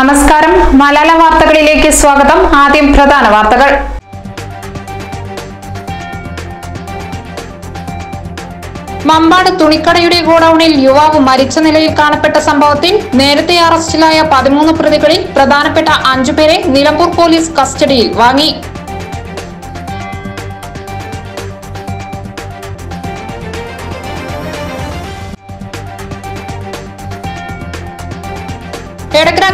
നമസ്കാരം. മലയാള വാർത്തകളിലേക്ക് സ്വാഗതം. ആദ്യം പ്രധാന വാർത്തകൾ. മമ്പാട് തുണിക്കടയുടെ ഗോഡൌണിൽ യുവാവ് മരിച്ച നിലയിൽ കാണപ്പെട്ട സംഭവത്തിൽ നേരത്തെ അറസ്റ്റിലായ പതിമൂന്ന് പ്രതികളിൽ പ്രധാനപ്പെട്ട അഞ്ചുപേരെ നിലമ്പൂർ പോലീസ് കസ്റ്റഡിയിൽ വാങ്ങി.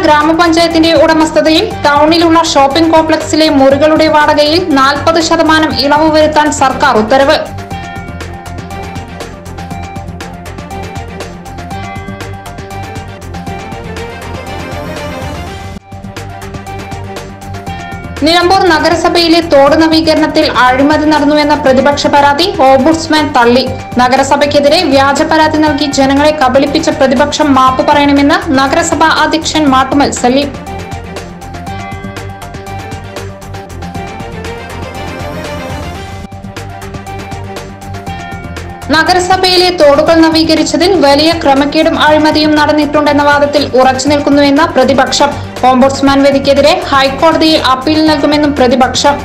ഗ്രാമപഞ്ചായത്തിന്റെ ഉടമസ്ഥതയിൽ ടൗണിലുള്ള ഷോപ്പിംഗ് കോംപ്ലക്സിലെ മുറികളുടെ വാടകയിൽ നാൽപ്പത് ശതമാനം ഇളവ് വരുത്താൻ സർക്കാർ ഉത്തരവ്. നിലമ്പൂർ നഗരസഭയിലെ തോട് നവീകരണത്തിൽ അഴിമതി നടന്നുവെന്ന പ്രതിപക്ഷ പരാതി ഓംബുഡ്സ്മാൻ തള്ളി. നഗരസഭയ്ക്കെതിരെ വ്യാജ പരാതി നൽകി ജനങ്ങളെ കബളിപ്പിച്ച പ്രതിപക്ഷം മാപ്പ് പറയണമെന്ന് നഗരസഭാ അധ്യക്ഷൻ മാട്ടുമൽ സലീം. നഗരസഭയിലെ തോടുകൾ നവീകരിച്ചതിൽ വലിയ ക്രമക്കേടും അഴിമതിയും നടന്നിട്ടുണ്ടെന്ന വാദത്തിൽ ഉറച്ചു നിൽക്കുന്നുവെന്ന പ്രതിപക്ഷം. ഓംബുഡ്സ്മാൻ വിധിക്കെതിരെ ഹൈക്കോടതിയിൽ അപ്പീൽ നൽകുമെന്നും പ്രതിപക്ഷം.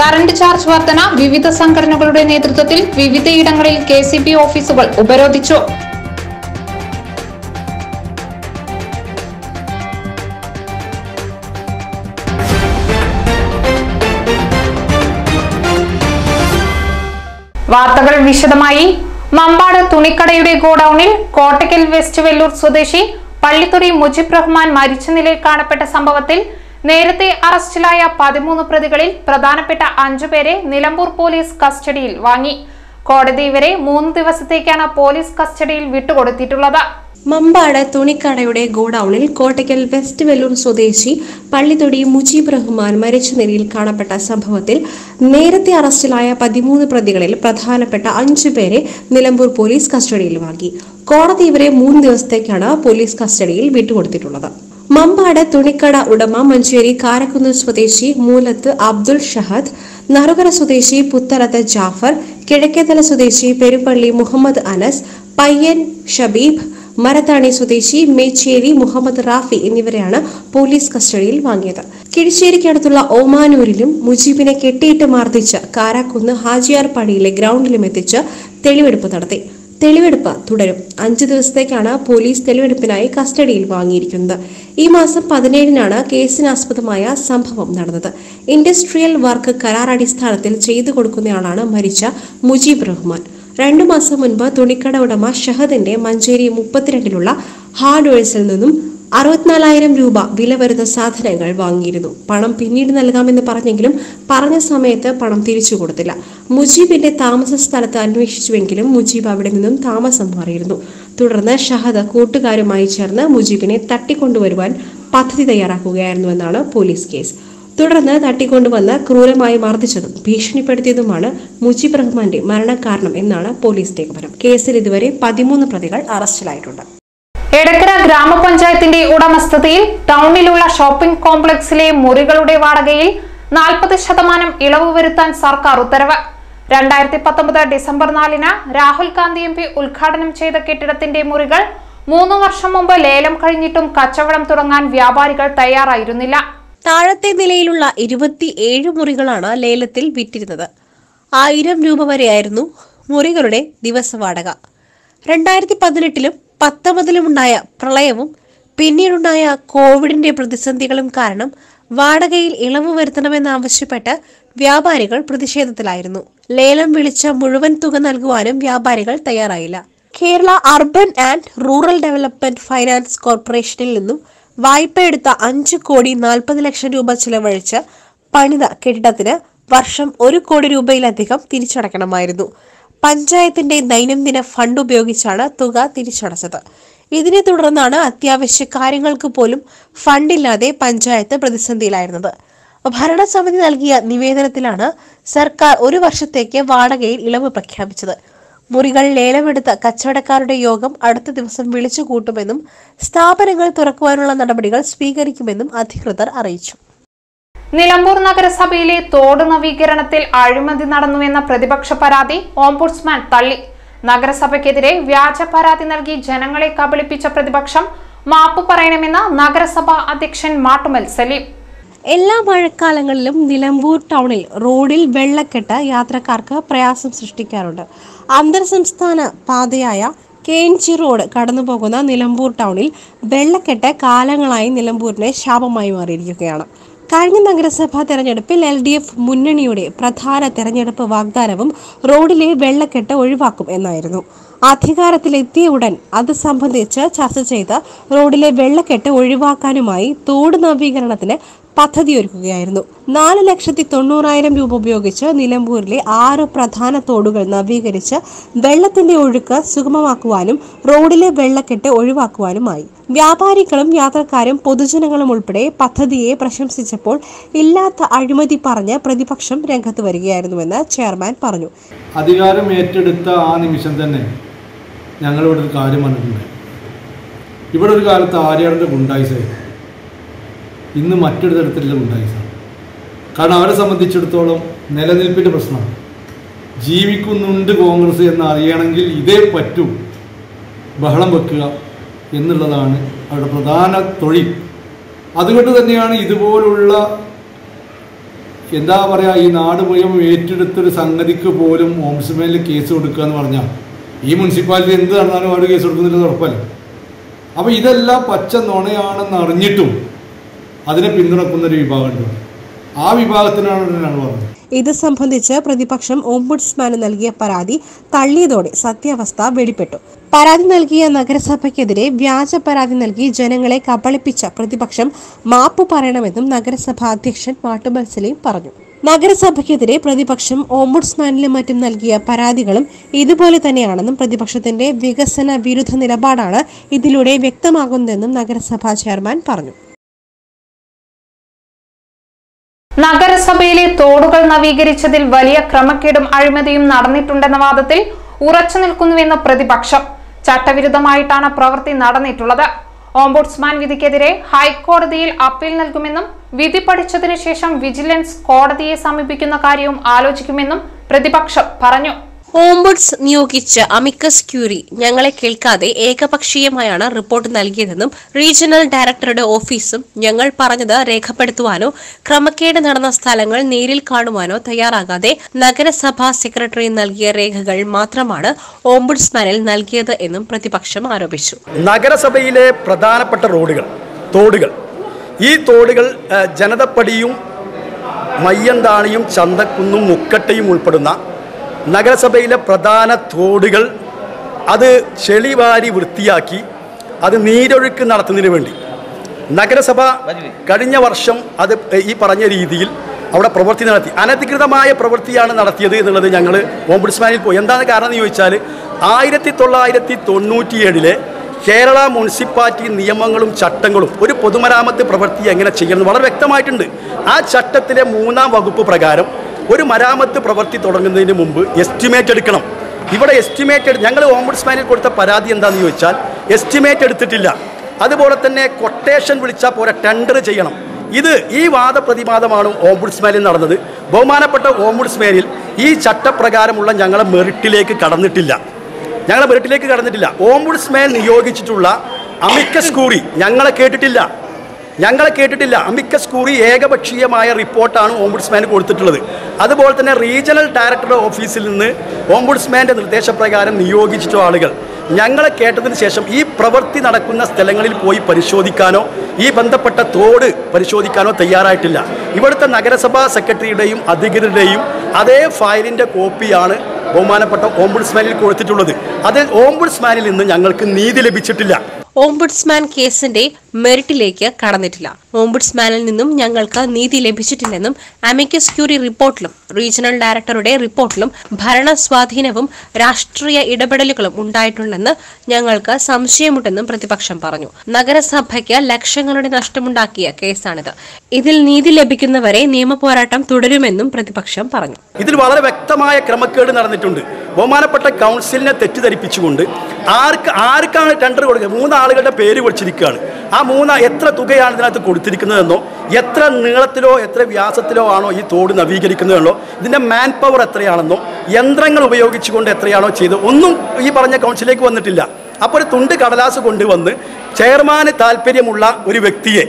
കറന്റ് ചാർജ് വർധന വിവിധ സംഘടനകളുടെ നേതൃത്വത്തിൽ വിവിധയിടങ്ങളിൽ കെ ഓഫീസുകൾ ഉപരോധിച്ചു. വാർത്തകൾ വിശദമായി. മമ്പാട് തുണിക്കടയുടെ ഗോഡൌണിൽ കോട്ടക്കൽ വെസ്റ്റ് വെല്ലൂർ സ്വദേശി പള്ളിത്തുറി മുജിബ് റഹ്മാൻ മരിച്ച നിലയിൽ കാണപ്പെട്ട സംഭവത്തിൽ നേരത്തെ അറസ്റ്റിലായ പതിമൂന്ന് പ്രതികളിൽ പ്രധാനപ്പെട്ട അഞ്ചുപേരെ നിലമ്പൂർ പോലീസ് കസ്റ്റഡിയിൽ വാങ്ങി. കോടതി ഇവരെ മൂന്ന് ദിവസത്തേക്കാണ് പോലീസ് കസ്റ്റഡിയിൽ വിട്ടുകൊടുത്തിട്ടുള്ളത്. മമ്പാട് തുണിക്കടയുടെ ഗോഡൌണിൽ കോട്ടയ്ക്കൽ വെസ്റ്റ് വെല്ലൂർ സ്വദേശി പള്ളിത്തൊടി മുജീബ് റഹ്മാൻ മരിച്ച നിലയിൽ കാണപ്പെട്ട സംഭവത്തിൽ നേരത്തെ അറസ്റ്റിലായ പതിമൂന്ന് പ്രതികളിൽ പ്രധാനപ്പെട്ട അഞ്ചു പേരെ നിലമ്പൂർ പോലീസ് കസ്റ്റഡിയിൽ വാങ്ങി. കോടതി ഇവരെ മൂന്ന് ദിവസത്തേക്കാണ് പോലീസ് കസ്റ്റഡിയിൽ വിട്ടുകൊടുത്തിട്ടുള്ളത്. മമ്പാട് തുണിക്കട ഉടമ മഞ്ചേരി കാരക്കുന്ന് സ്വദേശി മൂലത്ത് അബ്ദുൾ ഷഹദ് നറുകര സ്വദേശി പുത്തലത്ത് ജാഫർ കിഴക്കേതല സ്വദേശി പെരുപ്പള്ളി മുഹമ്മദ് അനസ് പയ്യൻ ഷബീബ് മരത്താണി സ്വദേശി മേച്ചേരി മുഹമ്മദ് റാഫി എന്നിവരെയാണ് പോലീസ് കസ്റ്റഡിയിൽ വാങ്ങിയത്. കിഴിശ്ശേരിക്കടുത്തുള്ള ഓമാനൂരിലും മുജീബിനെ കെട്ടിയിട്ട് മർദ്ദിച്ച് കാരാക്കുന്ന് ഹാജിയാർ പടിയിലെ ഗ്രൗണ്ടിലും എത്തിച്ച് തെളിവെടുപ്പ് നടത്തി. തെളിവെടുപ്പ് തുടരും. അഞ്ചു ദിവസത്തേക്കാണ് പോലീസ് തെളിവെടുപ്പിനായി കസ്റ്റഡിയിൽ വാങ്ങിയിരിക്കുന്നത്. ഈ മാസം പതിനേഴിനാണ് കേസിനാസ്പദമായ സംഭവം നടന്നത്. ഇൻഡസ്ട്രിയൽ വർക്ക് കരാർ അടിസ്ഥാനത്തിൽ ചെയ്തു കൊടുക്കുന്നയാളാണ് മരിച്ച മുജീബ് റഹ്മാൻ. രണ്ടു മാസം മുൻപ് തുണിക്കട ഉടമ ഷഹദിന്റെ മഞ്ചേരി മുപ്പത്തിരണ്ടിലുള്ള ഹാർഡ്വെയർസിൽ നിന്നും അറുപത്തിനാലായിരം രൂപ വില വരുന്ന സാധനങ്ങൾ വാങ്ങിയിരുന്നു. പണം പിന്നീട് നൽകാമെന്ന് പറഞ്ഞെങ്കിലും പറഞ്ഞ സമയത്ത് പണം തിരിച്ചു കൊടുത്തില്ല. മുജീബിന്റെ താമസ സ്ഥലത്ത് അന്വേഷിച്ചുവെങ്കിലും മുജീബ് അവിടെ നിന്നും താമസം മാറിയിരുന്നു. തുടർന്ന് ഷഹദ് കൂട്ടുകാരുമായി ചേർന്ന് മുജീബിനെ തട്ടിക്കൊണ്ടുവരുവാൻ പദ്ധതി തയ്യാറാക്കുകയായിരുന്നുവെന്നാണ് പോലീസ് കേസ്. തുടർന്ന് തട്ടിക്കൊണ്ടുവന്ന് ക്രൂരമായി മർദ്ദിച്ചതും ഭീഷണിപ്പെടുത്തിയതുമാണ് മുജീബ് റഹ്മാന്റെ മരണകാരണം എന്നാണ് പോലീസ് നിഗമനം കേസിൽ ഇതുവരെ പതിമൂന്ന് പ്രതികൾ അറസ്റ്റിലായിട്ടുണ്ട്. എടക്കര ഗ്രാമപഞ്ചായത്തിന്റെ ഉടമസ്ഥതയിൽ ടൗണിലുള്ള ഷോപ്പിംഗ് കോംപ്ലക്സിലെ മുറികളുടെ വാടകയിൽ നാൽപ്പത് ശതമാനം ഇളവ് വരുത്താൻ സർക്കാർ ഉത്തരവ്. രണ്ടായിരത്തി പത്തൊമ്പത് ഡിസംബർ നാലിന് രാഹുൽ ഗാന്ധി എം പി ഉദ്ഘാടനം ചെയ്ത കെട്ടിടത്തിന്റെ മുറികൾ മൂന്ന് വർഷം മുമ്പ് ലേലം കഴിഞ്ഞിട്ടും കച്ചവടം തുടങ്ങാൻ വ്യാപാരികൾ തയ്യാറായിരുന്നില്ല. താഴത്തെ നിലയിലുള്ള ഇരുപത്തിയേഴ് മുറികളാണ് ലേലത്തിൽ വിറ്റിരുന്നത്. ആയിരം രൂപ വരെയായിരുന്നു മുറികളുടെ ദിവസ വാടക. രണ്ടായിരത്തി പതിനെട്ടിലും പത്തൊമ്പതിലുമുണ്ടായ പ്രളയവും പിന്നീടുണ്ടായ കോവിഡിന്റെ പ്രതിസന്ധികളും കാരണം വാടകയിൽ ഇളവ് വരുത്തണമെന്നാവശ്യപ്പെട്ട് വ്യാപാരികൾ പ്രതിഷേധത്തിലായിരുന്നു. ലേലം വിളിച്ച മുഴുവൻ തുക നൽകുവാനും വ്യാപാരികൾ തയ്യാറായില്ല. Kerala urban and rural development finance കോർപ്പറേഷനിൽ നിന്നും വായ്പയെടുത്ത അഞ്ച് കോടി നാൽപ്പത് ലക്ഷം രൂപ ചിലവഴിച്ച് പണിത കെട്ടിടത്തിന് വർഷം ഒരു കോടി രൂപയിലധികം തിരിച്ചടക്കണമായിരുന്നു പഞ്ചായത്തിന്റെ ദൈനംദിന ഫണ്ട് ഉപയോഗിച്ചാണ് തുക തിരിച്ചടച്ചത്. ഇതിനെ തുടർന്നാണ് അത്യാവശ്യ കാര്യങ്ങൾക്ക് പോലും ഫണ്ടില്ലാതെ പഞ്ചായത്ത് പ്രതിസന്ധിയിലായിരുന്നത്. ഭരണസമിതി നൽകിയ നിവേദനത്തിലാണ് സർക്കാർ ഒരു വർഷത്തേക്ക് വാടകയിൽ ഇളവ് പ്രഖ്യാപിച്ചത്. മുറികൾ ലേലമെടുത്ത കച്ചവടക്കാരുടെ യോഗം അടുത്ത ദിവസം വിളിച്ചു കൂട്ടുമെന്നും സ്ഥാപനങ്ങൾ തുറക്കുവാനുള്ള നടപടികൾ സ്വീകരിക്കുമെന്നും അധികൃതർ അറിയിച്ചു. നിലമ്പൂർ നഗരസഭയിലെ തോട് നവീകരണത്തിൽ അഴിമതി നടന്നുവെന്ന പ്രതിപക്ഷ പരാതി ഓംബുഡ്സ്മാൻ തള്ളി. നഗരസഭയ്ക്കെതിരെ വ്യാജ പരാതി നൽകി ജനങ്ങളെ കബളിപ്പിച്ച പ്രതിപക്ഷം മാപ്പ് പറയണമെന്ന് നഗരസഭാ അധ്യക്ഷൻ മാട്ടുമൽ സലീം. എല്ലാ മഴക്കാലങ്ങളിലും നിലമ്പൂർ ടൗണിൽ റോഡിൽ വെള്ളക്കെട്ട് യാത്രക്കാർക്ക് പ്രയാസം സൃഷ്ടിക്കാറുണ്ട്. അന്തർ സംസ്ഥാന പാതയായ കെ എൻ ജി റോഡ് കടന്നുപോകുന്ന നിലമ്പൂർ ടൗണിൽ വെള്ളക്കെട്ട് കാലങ്ങളായി നിലമ്പൂരിനെ ശാപമായി മാറിയിരിക്കുകയാണ്. കഴിഞ്ഞ നഗരസഭാ തെരഞ്ഞെടുപ്പിൽ എൽ ഡി എഫ് മുന്നണിയുടെ പ്രധാന തെരഞ്ഞെടുപ്പ് വാഗ്ദാനവും റോഡിലെ വെള്ളക്കെട്ട് ഒഴിവാക്കും എന്നായിരുന്നു. അധികാരത്തിലെത്തിയ ഉടൻ അത് സംബന്ധിച്ച് ചർച്ച ചെയ്ത് റോഡിലെ വെള്ളക്കെട്ട് ഒഴിവാക്കാനുമായി തോട് നവീകരണത്തിന് പദ്ധതിയൊരുക്കുകയായിരുന്നു നാല് ലക്ഷത്തി തൊണ്ണൂറായിരം രൂപ ഉപയോഗിച്ച് നിലമ്പൂരിലെ ആറ് പ്രധാന തോടുകൾ നവീകരിച്ച് വെള്ളത്തിന്റെ ഒഴുക്ക് സുഗമമാക്കുവാനും റോഡിലെ വെള്ളക്കെട്ട് ഒഴിവാക്കുവാനുമായി. വ്യാപാരികളും യാത്രക്കാരും പൊതുജനങ്ങളും ഉൾപ്പെടെ പദ്ധതിയെ പ്രശംസിച്ചപ്പോൾ ഇല്ലാത്ത അഴിമതി പറഞ്ഞ് പ്രതിപക്ഷം രംഗത്ത് വരികയായിരുന്നുവെന്ന് ചെയർമാൻ പറഞ്ഞു. അധികാരം ഏറ്റെടുത്ത ആ നിമിഷം തന്നെ ഞങ്ങളിവിടെ ഒരു കാര്യം പറഞ്ഞിട്ടുണ്ട്. ഇവിടെ ഒരു കാലത്ത് ആര്യാടിന്റെ ഗുണ്ടായിസായിരുന്നു ഇന്ന് മറ്റൊരു തരത്തിലും ഉണ്ടായി സാർ. കാരണം അവരെ സംബന്ധിച്ചിടത്തോളം നിലനിൽപ്പിന്റെ പ്രശ്നമാണ്. ജീവിക്കുന്നുണ്ട് കോൺഗ്രസ് എന്ന് അറിയണമെങ്കിൽ ഇതേ പറ്റൂ. ബഹളം വെക്കുക എന്നുള്ളതാണ് അവരുടെ പ്രധാന തൊഴിൽ അതുകൊണ്ട് തന്നെയാണ് ഇതുപോലുള്ള എന്താ പറയുക ഈ നാട് മുഴുവൻ ഏറ്റെടുത്തൊരു സംഗതിക്ക് പോലും ഓംസ്മേലിൽ കേസ് കൊടുക്കുക എന്ന് പറഞ്ഞാൽ ഈ മുനിസിപ്പാലിറ്റി എന്ത് നടന്നാലും അവർ കേസ് കൊടുക്കുന്നില്ല ഉറപ്പല്ല? അപ്പോൾ ഇതെല്ലാം പച്ച നുണയാണെന്ന് അറിഞ്ഞിട്ടും അതിനെ പിന്തുണക്കുന്ന ഒരു വിഭാഗമുണ്ട്. ആ വിഭാഗത്തിനാണ് ഞങ്ങൾ പറഞ്ഞത്. ഇത് സംബന്ധിച്ച് പ്രതിപക്ഷം ഓംബുഡ്സ്മാന് നൽകിയ പരാതി തള്ളിയതോടെ സത്യാവസ്ഥ വെളിപ്പെട്ടു. പരാതി നൽകിയ നഗരസഭയ്ക്കെതിരെ വ്യാജ പരാതി നൽകി ജനങ്ങളെ കബളിപ്പിച്ച പ്രതിപക്ഷം മാപ്പ് പറയണമെന്നും നഗരസഭാ അധ്യക്ഷൻ മാട്ടുമൽ പറഞ്ഞു. നഗരസഭയ്ക്കെതിരെ പ്രതിപക്ഷം ഓംബുഡ്സ്മാനിലും മറ്റും നൽകിയ പരാതികളും ഇതുപോലെ തന്നെയാണെന്നും പ്രതിപക്ഷത്തിന്റെ വികസന വിരുദ്ധ നിലപാടാണ് ഇതിലൂടെ വ്യക്തമാകുന്നതെന്നും നഗരസഭാ ചെയർമാൻ പറഞ്ഞു. നഗരസഭയിലെ തോടുകൾ നവീകരിച്ചതിൽ വലിയ ക്രമക്കേടും അഴിമതിയും നടന്നിട്ടുണ്ടെന്ന വാദത്തിൽ ഉറച്ചു നിൽക്കുന്നുവെന്ന് പ്രതിപക്ഷം. ചട്ടവിരുദ്ധമായിട്ടാണ് പ്രവൃത്തി നടന്നിട്ടുള്ളത്. ഓംബുഡ്സ്മാൻ വിധിക്കെതിരെ ഹൈക്കോടതിയിൽ അപ്പീൽ നൽകുമെന്നും വിധി പഠിച്ചതിനു ശേഷം വിജിലൻസ് കോടതിയെ സമീപിക്കുന്ന കാര്യവും ആലോചിക്കുമെന്നും പ്രതിപക്ഷം പറഞ്ഞു. ഓംബുഡ്സ് നിയോഗിച്ച അമിക്കസ് ക്യൂറി ഞങ്ങളെ കേൾക്കാതെ ഏകപക്ഷീയമായാണ് റിപ്പോർട്ട് നൽകിയതെന്നും റീജിയണൽ ഡയറക്ടറുടെ ഓഫീസും ഞങ്ങൾ പറഞ്ഞത് രേഖപ്പെടുത്തുവാനോ ക്രമക്കേട് നടന്ന സ്ഥലങ്ങൾ നേരിൽ കാണുവാനോ തയ്യാറാകാതെ നഗരസഭാ സെക്രട്ടറി നൽകിയ രേഖകൾ മാത്രമാണ് ഓംബുഡ്സ്മാനിൽ നൽകിയത് എന്നും പ്രതിപക്ഷം ആരോപിച്ചു. നഗരസഭയിലെ പ്രധാനപ്പെട്ട റോഡുകൾ തോടുകൾ. ഈ തോടുകൾ ജനതപ്പടിയും മയ്യന്താണിയും ചന്തക്കുന്നും മുക്കട്ടയും ഉൾപ്പെടുന്ന നഗരസഭയിലെ പ്രധാന തോടുകൾ അത് ചെളിവാരി വൃത്തിയാക്കി അത് നീരൊഴുക്ക് നടത്തുന്നതിന് വേണ്ടി. നഗരസഭ കഴിഞ്ഞ വർഷം അത് ഈ പറഞ്ഞ രീതിയിൽ അവിടെ പ്രവൃത്തി നടത്തി. അനധികൃതമായ പ്രവൃത്തിയാണ് നടത്തിയത് എന്നുള്ളത് ഞങ്ങൾ ഓംബുഡ്സ്മാനിൽ പോയി. എന്താണ് കാരണം എന്ന് ചോദിച്ചാൽ ആയിരത്തി തൊള്ളായിരത്തി തൊണ്ണൂറ്റിയേഴിലെ കേരള മുനിസിപ്പാലിറ്റി നിയമങ്ങളും ചട്ടങ്ങളും ഒരു പൊതുമരാമത്ത് പ്രവൃത്തി എങ്ങനെ ചെയ്യണം വളരെ വ്യക്തമായിട്ടുണ്ട്. ആ ചട്ടത്തിലെ മൂന്നാം വകുപ്പ് പ്രകാരം ഒരു മരാമത്ത് പ്രവൃത്തി തുടങ്ങുന്നതിന് മുമ്പ് എസ്റ്റിമേറ്റ് എടുക്കണം. ഇവിടെ എസ്റ്റിമേറ്റ് ഞങ്ങൾ ഓംബുഡ്സ്മാനിൽ കൊടുത്ത പരാതി എന്താണെന്ന് ചോദിച്ചാൽ എസ്റ്റിമേറ്റ് എടുത്തിട്ടില്ല. അതുപോലെ തന്നെ കൊട്ടേഷൻ വിളിച്ചാൽ പോലെ ടെൻഡർ ചെയ്യണം. ഇത് ഈ വാദപ്രതിവാദമാണ് ഓംബുഡ്സ്മാനിൽ നടന്നത്. ബഹുമാനപ്പെട്ട ഓംബുഡ്സ്മാനിൽ ഈ ചട്ടപ്രകാരമുള്ള ഞങ്ങളെ മെറിറ്റിലേക്ക് കടന്നിട്ടില്ല. ഞങ്ങളെ മെറിറ്റിലേക്ക് കടന്നിട്ടില്ല. ഓംബുഡ്സ്മാൻ നിയോഗിച്ചിട്ടുള്ള അമിക്കസ് കൂറി ഞങ്ങളെ കേട്ടിട്ടില്ല. ഞങ്ങളെ കേട്ടിട്ടില്ല. അമിക്കസ് സ്കൂറി ഏകപക്ഷീയമായ റിപ്പോർട്ടാണ് ഓംബുഡ്സ്മാന് കൊടുത്തിട്ടുള്ളത്. അതുപോലെ തന്നെ റീജിയണൽ ഡയറക്ടറുടെ ഓഫീസിൽ നിന്ന് ഓംബുഡ്സ്മാന്റെ നിർദ്ദേശപ്രകാരം നിയോഗിച്ചിട്ടുള്ള ആളുകൾ. ഞങ്ങളെ കേട്ടതിന് ശേഷം ഈ പ്രവൃത്തി നടക്കുന്ന സ്ഥലങ്ങളിൽ പോയി പരിശോധിക്കാനോ ഈ ബന്ധപ്പെട്ട തോട് പരിശോധിക്കാനോ തയ്യാറായിട്ടില്ല. ഇവിടുത്തെ നഗരസഭാ സെക്രട്ടറിയുടെയും അധികൃതരുടെയും അതേ ഫയലിന്റെ കോപ്പിയാണ് ബഹുമാനപ്പെട്ട ഓംബുഡ്സ്മാനിൽ കൊടുത്തിട്ടുള്ളത്. അത് ഓംബുഡ്സ്മാനിൽ നിന്ന് ഞങ്ങൾക്ക് നീതി ലഭിച്ചിട്ടില്ല. ഓംബുഡ്സ്മാൻ കേസിന്റെ മെറിറ്റിലേക്ക് കടന്നിട്ടില്ല. ഓംബുഡ്സ്മാനിൽ നിന്നും ഞങ്ങൾക്ക് നീതി ലഭിച്ചിട്ടില്ലെന്നും അമിക്കസ് ക്യൂറി റിപ്പോർട്ടിലും റീജിയണൽ ഡയറക്ടറുടെ റിപ്പോർട്ടിലും ഭരണ സ്വാധീനവും രാഷ്ട്രീയ ഇടപെടലുകളും ഉണ്ടായിട്ടുണ്ടെന്ന് ഞങ്ങൾക്ക് സംശയമുണ്ടെന്നും പ്രതിപക്ഷം പറഞ്ഞു. നഗരസഭയ്ക്ക് ലക്ഷങ്ങളുടെ നഷ്ടമുണ്ടാക്കിയ കേസാണിത്. ഇതിൽ നീതി ലഭിക്കുന്നവരെ നിയമപോരാട്ടം തുടരുമെന്നും പ്രതിപക്ഷം പറഞ്ഞു. ഇതിൽ വളരെ വ്യക്തമായ ക്രമക്കേട് നടന്നിട്ടുണ്ട്. ബഹുമാനപ്പെട്ട കൗൺസിലിനെ തെറ്റിദ്ധരിപ്പിച്ചുകൊണ്ട് ആർക്ക് ആർക്കാണ് ടെൻഡർ കൊടുക്കുക? മൂന്ന് ആളുകളുടെ പേര് കുറിച്ചിരിക്കുകയാണ് ആ മൂന്ന് എത്ര തുകയാണ് ഇതിനകത്ത് കൊടുത്തിരിക്കുന്നതെന്നോ എത്ര നീളത്തിലോ എത്ര വ്യാസത്തിലോ ആണോ ഈ തോട് നവീകരിക്കുന്നതെന്നോ ഇതിന്റെ മാൻ പവർ എത്രയാണെന്നോ യന്ത്രങ്ങൾ ഉപയോഗിച്ചുകൊണ്ട് എത്രയാണോ ചെയ്ത് ഒന്നും ഈ പറഞ്ഞ കൗൺസിലേക്ക് വന്നിട്ടില്ല. അപ്പോൾ ഒരു തുണ്ട് കടലാസ് കൊണ്ടുവന്ന് ചെയർമാന് താല്പര്യമുള്ള ഒരു വ്യക്തിയെ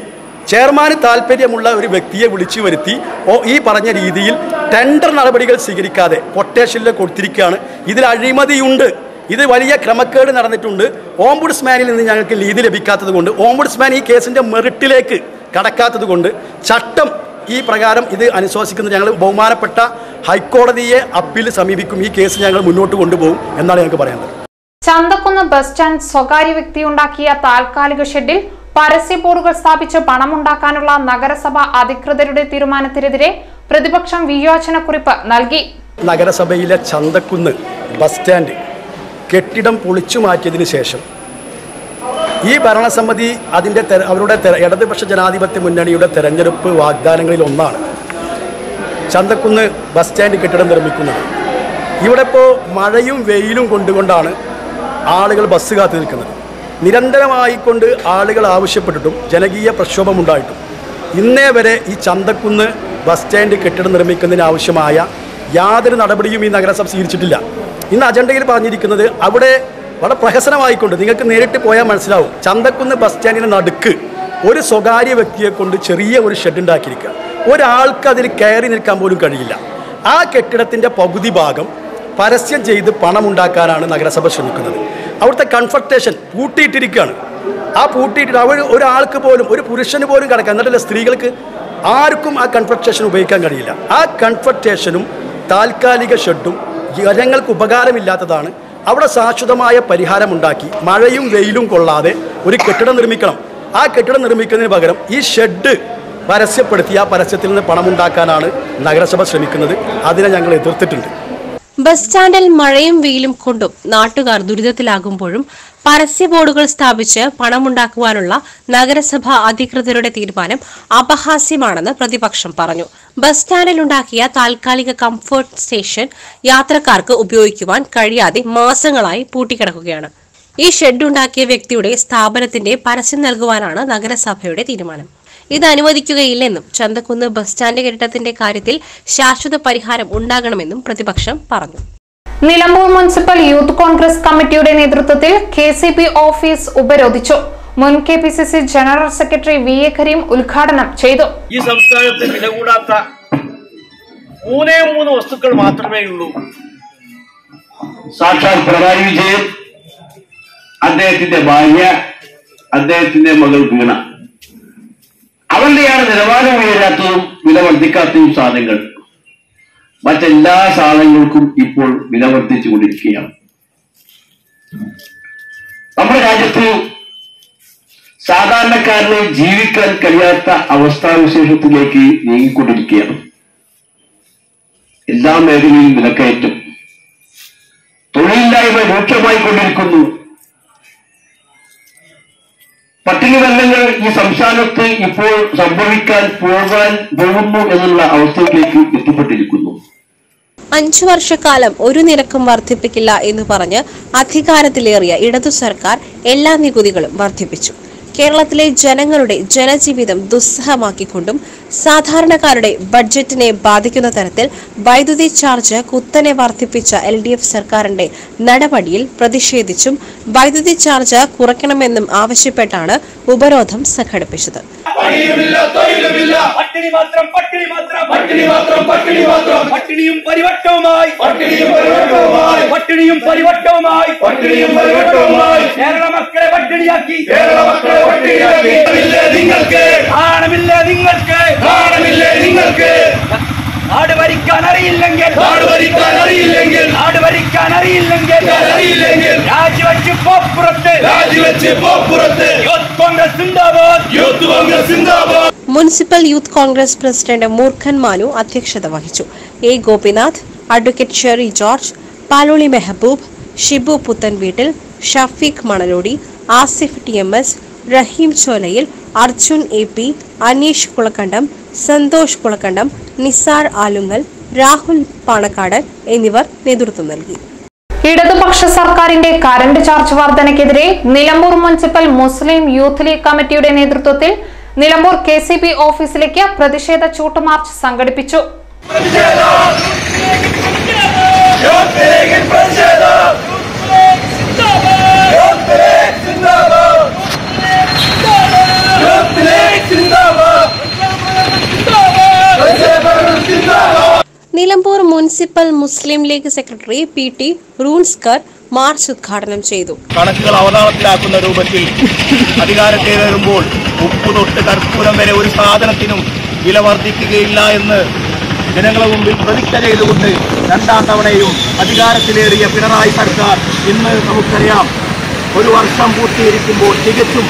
ചെയർമാന് താല്പര്യമുള്ള ഒരു വ്യക്തിയെ വിളിച്ചു വരുത്തി ഓ ഈ പറഞ്ഞ രീതിയിൽ ടെൻഡർ നടപടികൾ സ്വീകരിക്കാതെ കൊട്ടേഷനിൽ കൊടുത്തിരിക്കുകയാണ്. ഇതിൽ അഴിമതിയുണ്ട്. ഇത് വലിയ ക്രമക്കേട് നടന്നിട്ടുണ്ട്. ഓംബുഡ്സ്മാനിൽ നിന്ന് ഞങ്ങൾക്ക് ലീതി ലഭിക്കാത്തത് കൊണ്ട് ഓംബുഡ്സ്മാൻ ഈ കേസിന്റെ മെറിട്ടിലേക്ക് കടക്കാത്തത് കൊണ്ട് ചട്ടം ഈ പ്രകാരം ഇത് അനുശോസിക്കുന്നത് ഞങ്ങൾ ബഹുമാനപ്പെട്ട ഹൈക്കോടതിയെ അപ്പീൽ സമീപിക്കും. ഈ കേസ് ഞങ്ങൾ മുന്നോട്ട് കൊണ്ടുപോകും എന്നാണ് ഞങ്ങൾക്ക് പറയേണ്ടത് ചന്തക്കുന്ന് ബസ് സ്റ്റാൻഡ് സ്വകാര്യ വ്യക്തി ഉണ്ടാക്കിയ താൽക്കാലിക ഷെഡിൽ പരസ്യ ബോർഡുകൾ സ്ഥാപിച്ച് പണമുണ്ടാക്കാനുള്ള നഗരസഭ അധികൃതരുടെ തീരുമാനത്തിനെതിരെ പ്രതിപക്ഷം വിയോചനക്കുറിപ്പ് നൽകി. നഗരസഭയിലെ ചന്തക്കുന്ന് ബസ് സ്റ്റാൻഡ് കെട്ടിടം പൊളിച്ചു മാറ്റിയതിന് ശേഷം ഈ ഭരണസമിതി അതിന്റെ അവരുടെ ഇടതുപക്ഷ ജനാധിപത്യ മുന്നണിയുടെ തെരഞ്ഞെടുപ്പ് വാഗ്ദാനങ്ങളിൽ ഒന്നാണ്. ചന്തക്കുന്ന് ബസ് സ്റ്റാൻഡ് കെട്ടിടം നിർമ്മിക്കുന്നത്. ഇവിടെ ഇപ്പോൾ മഴയും വെയിലും കൊണ്ടുകൊണ്ടാണ് ആളുകൾ ബസ് കാത്തു നിൽക്കുന്നത്. നിരന്തരമായിക്കൊണ്ട് ആളുകൾ ആവശ്യപ്പെട്ടിട്ടും ജനകീയ പ്രക്ഷോഭമുണ്ടായിട്ടും ഇന്നേ വരെ ഈ ചന്തക്കുന്ന് ബസ് സ്റ്റാൻഡ് കെട്ടിടം നിർമ്മിക്കുന്നതിന് ആവശ്യമായ യാതൊരു നടപടിയും ഈ നഗരസഭ സ്വീകരിച്ചിട്ടില്ല. ഇന്ന് അജണ്ടയിൽ പറഞ്ഞിരിക്കുന്നത് അവിടെ വളരെ പ്രഹസനമായിക്കൊണ്ട് നിങ്ങൾക്ക് നേരിട്ട് പോയാൽ മനസ്സിലാവും. ചന്തക്കുന്ന് ബസ് സ്റ്റാൻഡിന് നടുക്ക് ഒരു സ്വകാര്യ വ്യക്തിയെ കൊണ്ട് ചെറിയ ഒരു ഷെഡ് ഉണ്ടാക്കിയിരിക്കുക. ഒരാൾക്ക് അതിൽ കയറി നിൽക്കാൻ പോലും കഴിയില്ല. ആ കെട്ടിടത്തിന്റെ പകുതി ഭാഗം പരസ്യം ചെയ്ത് പണമുണ്ടാക്കാനാണ് നഗരസഭ ശ്രമിക്കുന്നത്. അവിടുത്തെ കൺഫർട്ടേഷൻ പൂട്ടിയിട്ടിരിക്കുകയാണ്. ആ പൂട്ടിയിട്ട് അവർ ഒരാൾക്ക് പോലും ഒരു പുരുഷന് പോലും കിടക്കാൻ എന്നിട്ടല്ല സ്ത്രീകൾക്ക് ആർക്കും ആ കൺഫർട്ടേഷൻ ഉപയോഗിക്കാൻ കഴിയില്ല. ആ കൺഫർട്ടേഷനും താൽക്കാലിക ഷെഡും ജനങ്ങൾക്ക് ഉപകാരമില്ലാത്തതാണ്. അവിടെ ശാശ്വതമായ പരിഹാരമുണ്ടാക്കി. മഴയും വെയിലും കൊള്ളാതെ ഒരു കെട്ടിടം നിർമ്മിക്കണം. ആ കെട്ടിടം നിർമ്മിക്കുന്നതിന് പകരം ഈ ഷെഡ് പരസ്യപ്പെടുത്തി ആ പരസ്യത്തിൽ നിന്ന് പണമുണ്ടാക്കാനാണ് നഗരസഭ ശ്രമിക്കുന്നത്. അതിനെ ഞങ്ങൾ എതിർത്തിട്ടുണ്ട്. ബസ് സ്റ്റാൻഡിൽ മഴയും വെയിലും കൊണ്ടും നാട്ടുകാർ ദുരിതത്തിലാകുമ്പോഴും പരസ്യ ബോർഡുകൾ സ്ഥാപിച്ച് പണമുണ്ടാക്കുവാനുള്ള നഗരസഭാ അധികൃതരുടെ തീരുമാനം അപഹാസ്യമാണെന്ന് പ്രതിപക്ഷം പറഞ്ഞു. ബസ് സ്റ്റാൻഡിലുണ്ടാക്കിയ താൽക്കാലിക കംഫർട്ട് സ്റ്റേഷൻ യാത്രക്കാർക്ക് ഉപയോഗിക്കുവാൻ കഴിയാതെ മാസങ്ങളായി പൂട്ടിക്കിടക്കുകയാണ്. ഈ ഷെഡ് ഉണ്ടാക്കിയ വ്യക്തിയുടെ സ്ഥാപനത്തിന്റെ പരസ്യം നൽകുവാനാണ് നഗരസഭയുടെ തീരുമാനം. ഇത് അനുവദിക്കുകയില്ലെന്നും ചന്തക്കുന്ന് ബസ് സ്റ്റാൻഡ് കെട്ടിടത്തിന്റെ കാര്യത്തിൽ ശാശ്വത പരിഹാരം ഉണ്ടാകണമെന്നും പ്രതിപക്ഷം പറഞ്ഞു. നിലമ്പൂർ മുനിസിപ്പൽ യൂത്ത് കോൺഗ്രസ് കമ്മിറ്റിയുടെ നേതൃത്വത്തിൽ കെ സി പി ഓഫീസ് ഉപരോധിച്ചു. മുൻ K P C C general secretary V A Karim ഉദ്ഘാടനം ചെയ്തു. ഈ സംസ്ഥാനത്ത് വില കൂടാത്ത മൂന്നേ മൂന്ന് വസ്തുക്കൾ മാത്രമേ ഉള്ളൂ. സാക്ഷാൽ പിണറായി വിജയൻ അദ്ദേഹത്തിന്റെ ഭാര്യ അദ്ദേഹത്തിന്റെ മകൾ വീണ. അവരുടെയാണ് നിലവാരം ഉയരാത്തതും വില വർദ്ധിക്കാത്തതും സാധനങ്ങൾ മറ്റെല്ലാ സാധനങ്ങൾക്കും ഇപ്പോൾ വില വർദ്ധിച്ചുകൊണ്ടിരിക്കുകയാണ് നമ്മുടെ രാജ്യത്ത് സാധാരണക്കാരന് ജീവിക്കാൻ കഴിയാത്ത അവസ്ഥാവിശേഷത്തിലേക്ക് നീങ്ങിക്കൊണ്ടിരിക്കുകയാണ്. എല്ലാ മേഖലയിലും വിലക്കയറ്റം. തൊഴിലില്ലായ്മ രൂക്ഷമായി കൊണ്ടിരിക്കുന്നു പട്ടിണി വെള്ളങ്ങൾ ഈ സംസ്ഥാനത്ത് ഇപ്പോൾ സംഭവിക്കാൻ പോകാൻ പോകുന്നു എന്നുള്ള അവസ്ഥയിലേക്ക് എത്തിപ്പെട്ടിരിക്കുന്നു. അഞ്ചു വർഷക്കാലം ഒരു നിരക്കും വർദ്ധിപ്പിക്കില്ല എന്ന് പറഞ്ഞ് അധികാരത്തിലേറിയ ഇടതു സർക്കാർ എല്ലാ നികുതികളും വർദ്ധിപ്പിച്ചു. കേരളത്തിലെ ജനങ്ങളുടെ ജനജീവിതം ദുസ്സഹമാക്കിക്കൊണ്ടും സാധാരണക്കാരുടെ ബഡ്ജറ്റിനെ ബാധിക്കുന്ന തരത്തിൽ വൈദ്യുതി ചാർജ് കുത്തനെ വർദ്ധിപ്പിച്ച എൽ ഡി എഫ് സർക്കാരിന്റെ നടപടിയിൽ പ്രതിഷേധിച്ചും വൈദ്യുതി ചാർജ് കുറയ്ക്കണമെന്നും ആവശ്യപ്പെട്ടാണ് ഉപരോധം സംഘടിപ്പിച്ചത്. പട്ടിണി മാത്രം പട്ടിണി മാത്രം പട്ടിണി മാത്രം പട്ടിണി മാത്രം പട്ടിണിയും പരിവട്ടവുമായി പട്ടിണിയും പരിവട്ടവുമായി പട്ടിണിയും പരിവട്ടവുമായി പട്ടിണിയും പരിവട്ടവുമായി കേരള മക്കളെ പട്ടിണിയാക്കി കേരള മക്കളെ പട്ടിണിയാക്കി നിങ്ങൾക്ക് നാണമില്ല നിങ്ങൾക്ക് നാണമില്ല നിങ്ങൾക്ക് നാട് ഭരിക്കാൻ അറിയില്ലെങ്കിൽ നാട് ഭരിക്കാൻ അറിയില്ലെങ്കിൽ നാട് ഭരിക്കാൻ അറിയില്ലെങ്കിൽ അറിയില്ലെങ്കിൽ രാജിവെച്ച് പോപ്പുറത്ത് രാജിവെച്ച് പോപ്പുറത്ത് യൂത്ത് കോൺഗ്രസ് സിന്ദാബാദ് യൂത്ത് കോൺഗ്രസ് സിന്ദാബാദ്. Municipal Youth Congress president Moorkhan Manu അധ്യക്ഷത വഹിച്ചു. A Gopinath advocate Sherry George Paloli Mehboob Shibu Puthenveettil Shafeeq Manalodi Asif T M S Raheem Cholayil Arjun A P Aneesh Kulakkandam Santhosh Kulakkandam Nisar Alungal Rahul Panakkad എന്നിവർ നേതൃത്വം നൽകി. ഇടതുപക്ഷ സർക്കാരിന്റെ current charge വർധനയ്ക്കെതിരെ Nilambur municipal Muslim Youth League കമ്മിറ്റിയുടെ നേതൃത്വത്തിൽ Nilambur K C B ഓഫീസിലേക്ക് പ്രതിഷേധ ചൂട്ടുമാർച്ച് സംഘടിപ്പിച്ചു. Nilambur municipal Muslim League secretary P T Roonskar march ഉദ്ഘാടനം ചെയ്തു. കണക്കുകൾ അവതാളത്തിലാക്കുന്ന രൂപത്തിൽ അധികാരത്തേറുമ്പോൾ ഉപ്പ് തൊട്ട് കർപ്പൂരം വരെ ഒരു സാധനത്തിനും വില വർദ്ധിക്കുകയില്ല എന്ന് ജനങ്ങളെ മുമ്പിൽ പ്രതിജ്ഞ ചെയ്തുകൊണ്ട് രണ്ടാം തവണയും അധികാരത്തിലേറിയ പിണറായി സർക്കാർ ഇന്ന് നമുക്കറിയാം ഒരു വർഷം പൂർത്തീകരിക്കുമ്പോൾ തികച്ചും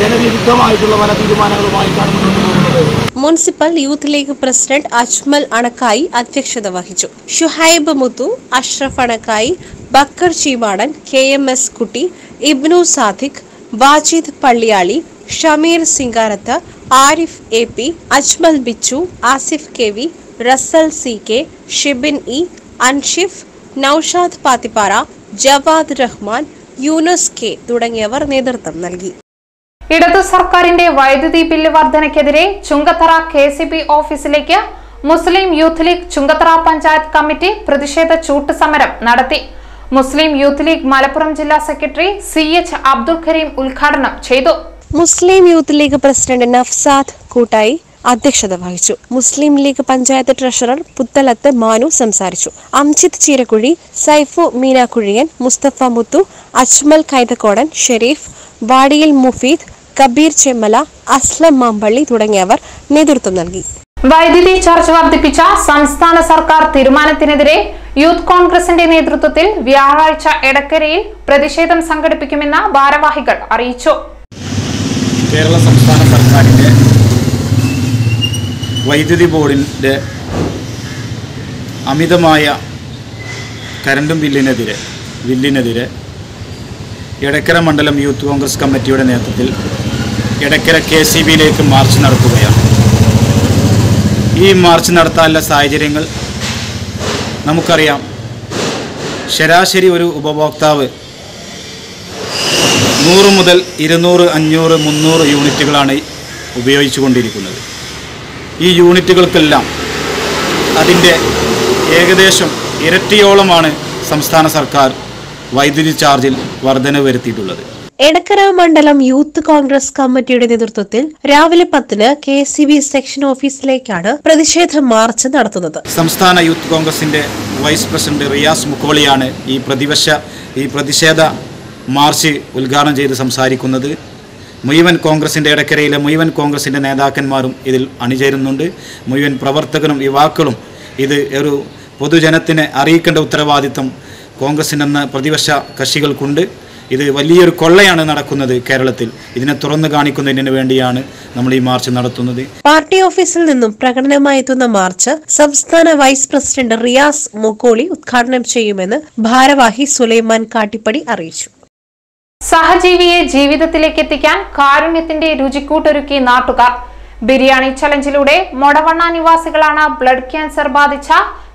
ജനവിരുദ്ധമായിട്ടുള്ള പല തീരുമാനങ്ങളുമായിട്ടാണ് മുന്നോട്ട് പോകുന്നത് municipal Youth League president Ajmal Anakkayi അധ്യക്ഷത വഹിച്ചു. Shuhaib Muthu Ashraf Anakkayi Bakker Cheemadan K M S Kutty Ibnu Sadiq Wajid Palliyali Shameer Singarath Arif A P Ajmal Bichu Asif K V Rasal C K Shibin E Anshif Noushad Pathippara Jawad Rahman Younus K തുടങ്ങിയവർ നേതൃത്വം നൽകി. ഇടതു സർക്കാരിന്റെ വൈദ്യുതി bill വർധനയ്ക്കെതിരെ Chungathara K C B ഓഫീസിലേക്ക് Muslim Youth League Chungathara panchayat committee പ്രതിഷേധ ചൂട്ട് സമരം നടത്തി. മുസ്ലിം യൂത്ത് ലീഗ് മലപ്പുറം ജില്ലാ secretary C H Abdul Karim ഉദ്ഘാടനം ചെയ്തു. Muslim Youth League president Nafsad Koottayi അധ്യക്ഷത വഹിച്ചു. Muslim League panchayat treasurer Puthalath Manu സംസാരിച്ചു. അംജിത് ചീരക്കുഴി സൈഫു മീനാക്കുഴിയൻ മുസ്തഫ മുത്തു അജ്മൽ കൈതക്കോടൻ ഷെരീഫ് വാടിയിൽ മുഫീദ് കബീർ ചെമ്മല അസ്ലം മാമ്പള്ളി തുടങ്ങിയവർ നേതൃത്വം നൽകി. വൈദ്യുതി ചാർജ് വർദ്ധിപ്പിച്ച സംസ്ഥാന സർക്കാർ തീരുമാനത്തിനെതിരെ യൂത്ത് കോൺഗ്രസിന്റെ നേതൃത്വത്തിൽ വ്യാഴാഴ്ച എടക്കരയിൽ പ്രതിഷേധം സംഘടിപ്പിക്കുമെന്ന് ഭാരവാഹികൾ അറിയിച്ചു. കേരള സംസ്ഥാന സർക്കാരിന്റെ വൈദ്യുതി ബോർഡിന്റെ അമിതമായ കരണ്ടും ബില്ലിനെതിരെ ബില്ലിനെതിരെ എടക്കര മണ്ഡലം യൂത്ത് കോൺഗ്രസ് കമ്മിറ്റിയുടെ നേതൃത്വത്തിൽ എടക്കര കെ സി ബിയിലേക്ക് മാർച്ച് നടത്തുകയാണ് ഈ മാർച്ച് നടത്താനുള്ള സാഹചര്യങ്ങൾ നമുക്കറിയാം. ശരാശരി ഒരു ഉപഭോക്താവ് നൂറ് മുതൽ ഇരുന്നൂറ് അഞ്ഞൂറ് മുന്നൂറ് യൂണിറ്റുകളാണ് ഉപയോഗിച്ചു കൊണ്ടിരിക്കുന്നത്. ഈ യൂണിറ്റുകൾക്കെല്ലാം അതിന്റെ ഏകദേശം ഇരട്ടിയോളമാണ് സംസ്ഥാന സർക്കാർ വൈദ്യുതി ചാർജിൽ വർധന വരുത്തിയിട്ടുള്ളത്. എടക്കര മണ്ഡലം യൂത്ത് കോൺഗ്രസ് കമ്മിറ്റിയുടെ നേതൃത്വത്തിൽ രാവിലെ പത്തിന് കെ സി ബി സെക്ഷൻ ഓഫീസിലേക്കാണ് പ്രതിഷേധ മാർച്ച് നടത്തുന്നത്. സംസ്ഥാന യൂത്ത് കോൺഗ്രസിന്റെ വൈസ് പ്രസിഡന്റ് റിയാസ് മുക്കോളിയാണ് ഈ പ്രതിപക്ഷ ഈ പ്രതിഷേധ മാർച്ച് ഉദ്ഘാടനം ചെയ്ത് സംസാരിക്കുന്നത്. മുഴുവൻ കോൺഗ്രസിന്റെ ഇടക്കരയിലെ മുഴുവൻ കോൺഗ്രസിന്റെ നേതാക്കന്മാരും ഇതിൽ അണിചേരുന്നുണ്ട്. മുഴുവൻ പ്രവർത്തകരും യുവാക്കളും ഇത് ഒരു പൊതുജനത്തിനെ അറിയിക്കേണ്ട ഉത്തരവാദിത്തം കോൺഗ്രസിനെന്ന പ്രതിപക്ഷ കക്ഷികൾക്കുണ്ട്. ഇത് വലിയൊരു കൊള്ളയാണ് നടക്കുന്നത് കേരളത്തിൽ. ഇതിനെ തുറന്നു കാണിക്കുന്നതിന് വേണ്ടിയാണ് നമ്മൾ ഈ മാർച്ച് നടത്തുന്നത്. പാർട്ടി ഓഫീസിൽ നിന്നും പ്രകടനമായി എത്തുന്ന മാർച്ച് സംസ്ഥാന വൈസ് പ്രസിഡന്റ് റിയാസ് മുക്കോളി ഉദ്ഘാടനം ചെയ്യുമെന്ന് ഭാരവാഹി സുലൈമാൻ കാട്ടിപ്പടി അറിയിച്ചു. സഹജീവിയെ ജീവിതത്തിലേക്ക് എത്തിക്കാൻ കാരുണ്യത്തിന്റെ രുചിക്കൂട്ടൊരുക്കി നാട്ടുകാർ ബിരിയാണി ചലഞ്ചിലൂടെ മൊടവണ്ണ നിവാസികളാണ് ബ്ലഡ് ക്യാൻസർ ബാധിച്ച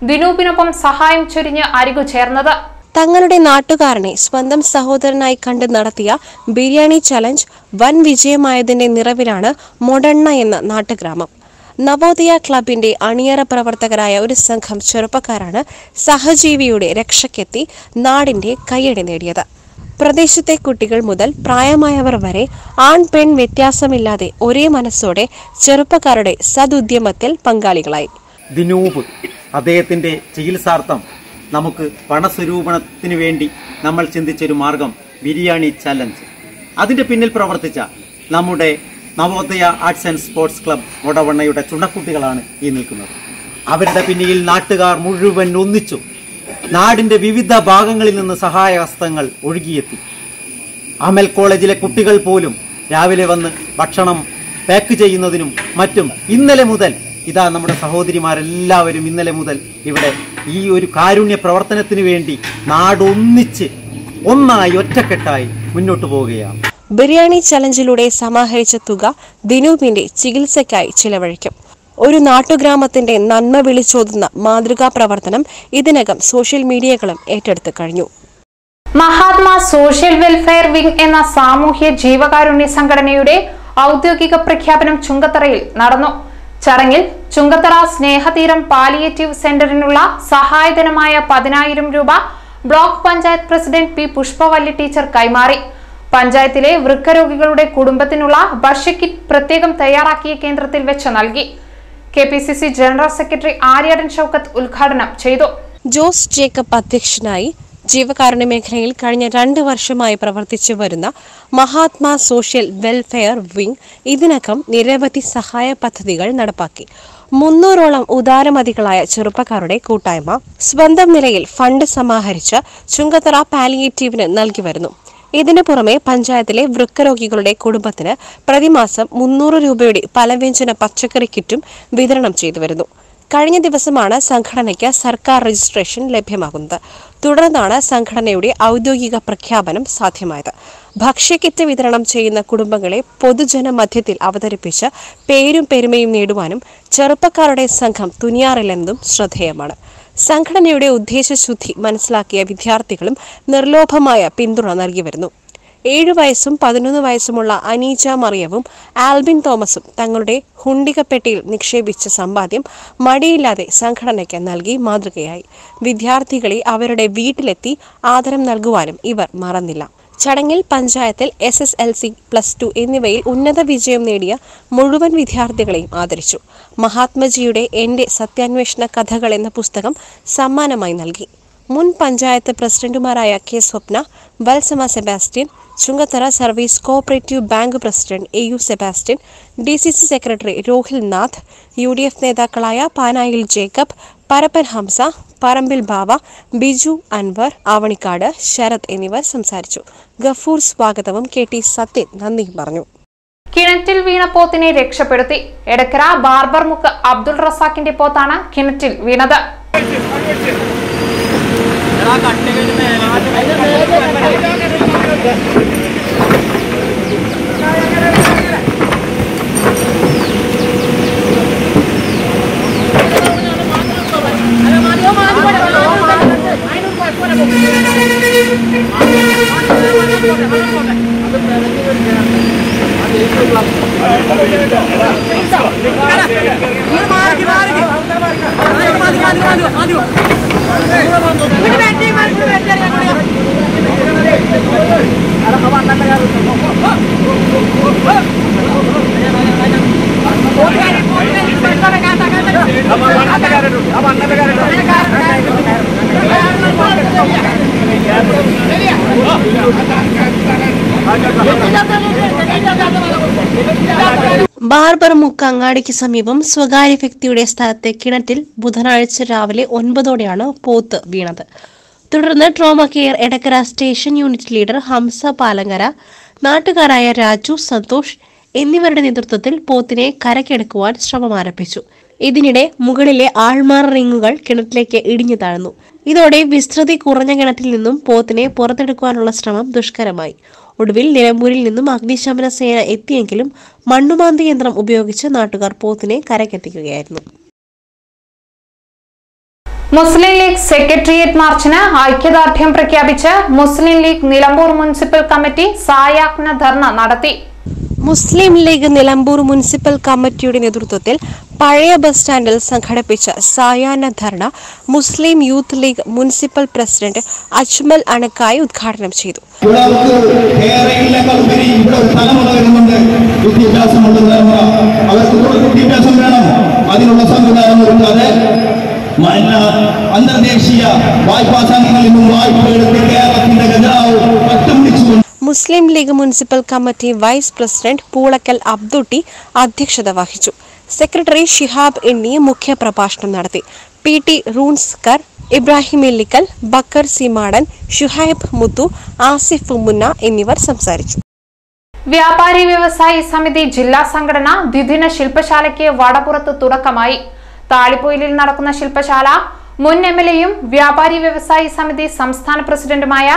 ദിനൂപിനൊപ്പം സഹായം ചൊരിഞ്ഞ് അരികു ചേർന്നത് തങ്ങളുടെ നാട്ടുകാരനെ സ്വന്തം സഹോദരനായി കണ്ട് നടത്തിയ ബിരിയാണി ചലഞ്ച് വൻ വിജയമായതിന്റെ നിറവിലാണ് മൊടണ്ണ എന്ന നാട്ടുഗ്രാമം. നവോദയ ക്ലബിന്റെ അണിയറ പ്രവർത്തകരായ ഒരു സംഘം ചെറുപ്പക്കാരാണ് സഹജീവിയുടെ രക്ഷയ്ക്കെത്തി നാടിന്റെ കയ്യടി നേടിയത്. പ്രദേശത്തെ കുട്ടികൾ മുതൽ പ്രായമായവർ വരെ ആൺ പെൺ വ്യത്യാസമില്ലാതെ ഒരേ മനസ്സോടെ ചെറുപ്പക്കാരുടെ സതുദ്യമത്തിൽ പങ്കാളികളായി. ദിനൂപ് അദ്ദേഹത്തിന്റെ ചികിത്സാർത്ഥം നമുക്ക് പണസ്വരൂപണത്തിന് വേണ്ടി നമ്മൾ ചിന്തിച്ചൊരു മാർഗം ബിരിയാണി ചലഞ്ച്. അതിന്റെ പിന്നിൽ പ്രവർത്തിച്ച നമ്മുടെ Navodaya arts and sports club വടവണ്ണയുടെ ചുണക്കുട്ടികളാണ് ഈ നിൽക്കുന്നത്. അവരുടെ പിന്നിൽ നാട്ടുകാർ മുഴുവൻ ഒന്നിച്ചു നാടിന്റെ വിവിധ ഭാഗങ്ങളിൽ നിന്ന് സഹായഹസ്തങ്ങൾ ഒഴുകിയെത്തി. അമൽ കോളേജിലെ കുട്ടികൾ പോലും രാവിലെ വന്ന് ഭക്ഷണം പാക്ക് ചെയ്യുന്നതിനും മറ്റും ഇന്നലെ മുതൽ ഇതാ നമ്മുടെ സഹോദരിമാരെല്ലാവരും ഇന്നലെ മുതൽ ഇവിടെ ഈ ഒരു കാരുണ്യ പ്രവർത്തനത്തിന് വേണ്ടി നാടൊന്നിച്ച് ഒന്നായി ഒറ്റക്കെട്ടായി മുന്നോട്ട് പോവുകയാണ്. ബിരിയാണി ചലഞ്ചിലൂടെ സമാഹരിച്ച തുക ദിനൂപിന്റെ ചികിത്സയ്ക്കായി ചിലവഴിക്കും. ഒരു നാട്ടുഗ്രാമത്തിന്റെ നന്മ വിളിച്ചോതുന്ന മാതൃകാ പ്രവർത്തനം ഇതിനകം സോഷ്യൽ മീഡിയകളും ഏറ്റെടുത്തു കഴിഞ്ഞു. മഹാത്മാ സോഷ്യൽ വെൽഫെയർ വിംഗ് എന്ന സാമൂഹ്യ ജീവകാരുണ്യ സംഘടനയുടെ ഔദ്യോഗിക പ്രഖ്യാപനം ചുങ്കത്തറയിൽ നടന്നു. ചടങ്ങിൽ ചുങ്കത്തറ സ്നേഹതീരം പാലിയേറ്റീവ് സെന്ററിനുള്ള സഹായധനമായ പതിനായിരം രൂപ block panchayat president P Pushpavalli teacher കൈമാറി. പഞ്ചായത്തിലെ വൃക്കരോഗികളുടെ കുടുംബത്തിനുള്ള ഭക്ഷ്യക്കിറ്റ് പ്രത്യേകം തയ്യാറാക്കിയ കേന്ദ്രത്തിൽ വെച്ച് നൽകി. K P C C general secretary Aryadan Shoukath ഉദ്ഘാടനം ചെയ്തു. ജോസ് ജേക്കബ് അധ്യക്ഷനായി ജീവകാരുണ്യ മേഖലയിൽ കഴിഞ്ഞ രണ്ട് വർഷമായി പ്രവർത്തിച്ചു വരുന്ന മഹാത്മാ സോഷ്യൽ വെൽഫെയർ വിംഗ് ഇതിനകം നിരവധി സഹായ പദ്ധതികൾ നടപ്പാക്കി. മുന്നൂറോളം ഉദാരമതികളായ ചെറുപ്പക്കാരുടെ കൂട്ടായ്മ സ്വന്തം നിലയിൽ ഫണ്ട് സമാഹരിച്ച് ചുങ്കത്തറ പാലിയേറ്റീവിന് നൽകി വരുന്നു. ഇതിനു പുറമെ പഞ്ചായത്തിലെ വൃക്കരോഗികളുടെ കുടുംബത്തിന് പ്രതിമാസം മുന്നൂറ് രൂപയുടെ പലവ്യഞ്ജന പച്ചക്കറി കിറ്റും വിതരണം ചെയ്തു വരുന്നു. കഴിഞ്ഞ ദിവസമാണ് സംഘടനയ്ക്ക് സർക്കാർ രജിസ്ട്രേഷൻ ലഭ്യമാകുന്നത്. തുടർന്നാണ് സംഘടനയുടെ ഔദ്യോഗിക പ്രഖ്യാപനം സാധ്യമായത്. ഭക്ഷ്യക്കിറ്റ് വിതരണം ചെയ്യുന്ന കുടുംബങ്ങളെ പൊതുജന മധ്യത്തിൽ അവതരിപ്പിച്ച് പേരും പെരുമയും നേടുവാനും ചെറുപ്പക്കാരുടെ സംഘം തുനിയാറില്ലെന്നതും ശ്രദ്ധേയമാണ്. സംഘടനയുടെ ഉദ്ദേശശുദ്ധി മനസ്സിലാക്കിയ വിദ്യാർത്ഥികളും നിർലോഭമായ പിന്തുണ നൽകി വരുന്നു. ഏഴു വയസ്സും പതിനൊന്ന് വയസ്സുമുള്ള അനീജ മറിയവും ആൽബിൻ തോമസും തങ്ങളുടെ ഹുണ്ടികപ്പെട്ടിയിൽ നിക്ഷേപിച്ച സമ്പാദ്യം മടിയില്ലാതെ സംഘടനയ്ക്ക് നൽകി മാതൃകയായി. വിദ്യാർത്ഥികളെ അവരുടെ വീട്ടിലെത്തി ആദരം നൽകുവാനും ഇവർ മറന്നില്ല. ചടങ്ങിൽ പഞ്ചായത്തിൽ S S L C plus two എന്നിവയിൽ ഉന്നത വിജയം നേടിയ മുഴുവൻ വിദ്യാർത്ഥികളെയും ആദരിച്ചു. മഹാത്മജിയുടെ എന്റെ സത്യാന്വേഷണ കഥകൾ എന്ന പുസ്തകം സമ്മാനമായി നൽകി. മുൻ പഞ്ചായത്ത് പ്രസിഡന്റുമാരായ K Swapna Balsama Sebastian Chungathara service cooperative bank president A U Sebastian D C C secretary Rohil Nath U D F നേതാക്കളായ പാനായിൽ ജേക്കബ് പരപ്പൻ ഹംസ പറമ്പിൽ ബാവ ബിജു അൻവർ ആവണിക്കാട് ശരത് എന്നിവർ സംസാരിച്ചു. ഗഫൂർ സ്വാഗതവും കെ ടി സത്യൻ നന്ദിയും പറഞ്ഞു. കിണറ്റിൽ വീണ പോത്തിനെ രക്ഷപ്പെടുത്തി. എടക്കര ബാർബർ മുക്ക് അബ്ദുൾ റസാഖിന്റെ പോത്താണ് കിണറ്റിൽ വീണത്. മുക്ക് അങ്ങാടിക്ക് സമീപം സ്വകാര്യ വ്യക്തിയുടെ സ്ഥലത്തെ കിണറ്റിൽ ബുധനാഴ്ച രാവിലെ ഒൻപതോടെയാണ് പോത്ത് വീണത്. തുടർന്ന് trauma care Edakkara station unit leader Hamza Palankara നാട്ടുകാരായ രാജു സന്തോഷ് എന്നിവരുടെ നേതൃത്വത്തിൽ പോത്തിനെ കരക്കെടുക്കുവാൻ ശ്രമം ആരംഭിച്ചു ഇതിനിടെ മുകളിലെ ആൾമാർ റിങ്ങുകൾ കിണറ്റിലേക്ക് ഇടിഞ്ഞു താഴ്ന്നു. ഇതോടെ വിസ്തൃതി കുറഞ്ഞ കിണറ്റിൽ നിന്നും പോത്തിനെ പുറത്തെടുക്കുവാനുള്ള ശ്രമം ദുഷ്കരമായി. ഒടുവിൽ നിലമ്പൂരിൽ നിന്നും അഗ്നിശമന സേന എത്തിയെങ്കിലും മണ്ണുമാന്തി യന്ത്രം ഉപയോഗിച്ച് നാട്ടുകാർ പോത്തിനെ കരക്കെത്തിക്കുകയായിരുന്നു മുസ്ലിം ലീഗ് സെക്രട്ടേറിയറ്റ് മാർച്ചിന് ഐക്യദാർഢ്യം പ്രഖ്യാപിച്ച് Muslim League Nilambur municipal committee സായാഹ്ന ധർണ നടത്തി. മുസ്ലിം ലീഗ് നിലമ്പൂർ മുനിസിപ്പൽ കമ്മിറ്റിയുടെ നേതൃത്വത്തിൽ പഴയ ബസ് സ്റ്റാൻഡിൽ സംഘടിപ്പിച്ച സായാഹ്ന dharna Muslim Youth League municipal president Ajmal Anakkayi ഉദ്ഘാടനം ചെയ്തു. Muslim League municipal committee vice president Poolakkal Abdutty അധ്യക്ഷത വഹിച്ചു. സെക്രട്ടറി ഷിഹാബ് എണ്ണി മുഖ്യപ്രഭാഷണം നടത്തി. പി ടി റൂൺസ്കർ ഇബ്രാഹിം എല്ലിക്കൽ ബക്കർ സിമാടൻ ഷുഹൈബ് മുത്തു ആസിഫ് മുന്ന എന്നിവർ സംസാരിച്ചു. വ്യാപാരി വ്യവസായി സമിതി ജില്ലാ സംഘടന ദ്വിദിന ശില്പശാലയ്ക്ക് വടപുറത്ത് തുടക്കമായി. താളിപ്പൊയിലിൽ നടക്കുന്ന ശില്പശാല മുൻ എം എൽ എയും വ്യാപാരി വ്യവസായി സമിതി സംസ്ഥാന പ്രസിഡന്റുമായ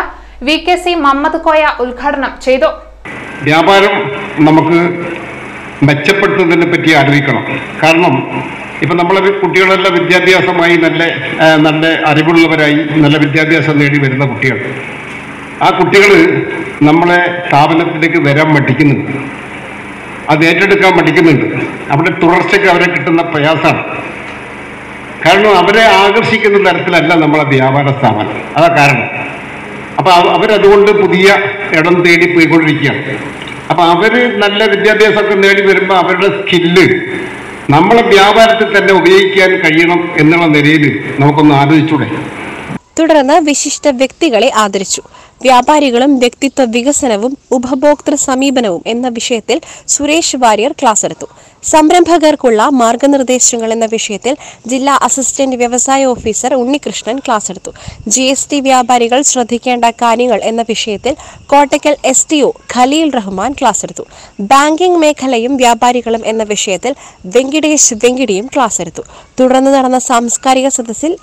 V K C Mammad Koya ഉദ്ഘാടനം ചെയ്തു. വ്യാപാരം നമുക്ക് മെച്ചപ്പെടുത്തുന്നതിനെ പറ്റി ആലോചിക്കണം കാരണം ഇപ്പം നമ്മളെ കുട്ടികളെല്ലാം വിദ്യാഭ്യാസമായി നല്ല നല്ല അറിവുള്ളവരായി നല്ല വിദ്യാഭ്യാസം നേടി വരുന്ന കുട്ടികൾ. ആ കുട്ടികൾ നമ്മളെ സ്ഥാപനത്തിലേക്ക് വരാൻ മടിക്കുന്നുണ്ട്. അത് ഏറ്റെടുക്കാൻ മടിക്കുന്നുണ്ട്. അവിടെ തുടർച്ചയ്ക്ക് അവരെ കിട്ടുന്ന പ്രയാസമാണ് കാരണം അവരെ ആകർഷിക്കുന്ന തരത്തിലല്ല നമ്മളെ വ്യാപാര സ്ഥാപനം. അതാ കാരണം. അപ്പൊ അവ- അവരതുകൊണ്ട് പുതിയ ഇടം തേടി പോയിക്കൊണ്ടിരിക്കുകയാണ് അപ്പൊ അവർ നല്ല വിദ്യാഭ്യാസമൊക്കെ നേടി വരുമ്പോൾ അവരുടെ സ്കില്ല് നമ്മളെ വ്യാപാരത്തിൽ തന്നെ ഉപയോഗിക്കാൻ കഴിയണം എന്നുള്ള നിലയിൽ നമുക്കൊന്ന് ആലോചിച്ചൂടെ. തുടർന്ന് വിശിഷ്ട വ്യക്തികളെ ആദരിച്ചു. വ്യാപാരികളും വ്യക്തിത്വ വികസനവും ഉപഭോക്തൃ സമീപനവും എന്ന വിഷയത്തിൽ സുരേഷ് വാര്യർ ക്ലാസ് എടുത്തു. സംരംഭകർക്കുള്ള മാർഗനിർദ്ദേശങ്ങൾ എന്ന വിഷയത്തിൽ ജില്ലാ അസിസ്റ്റന്റ് വ്യവസായ ഓഫീസർ ഉണ്ണികൃഷ്ണൻ ക്ലാസ് എടുത്തു. ജി എസ് ടി വ്യാപാരികൾ ശ്രദ്ധിക്കേണ്ട കാര്യങ്ങൾ എന്ന വിഷയത്തിൽ Kottakkal S T O Khaleel Rahman class എടുത്തു. ബാങ്കിംഗ് മേഖലയും വ്യാപാരികളും എന്ന വിഷയത്തിൽ വെങ്കിടേഷ് വെങ്കിടിയും ക്ലാസ് എടുത്തു. തുടർന്ന് നടന്ന സാംസ്കാരിക സദസ്സിൽ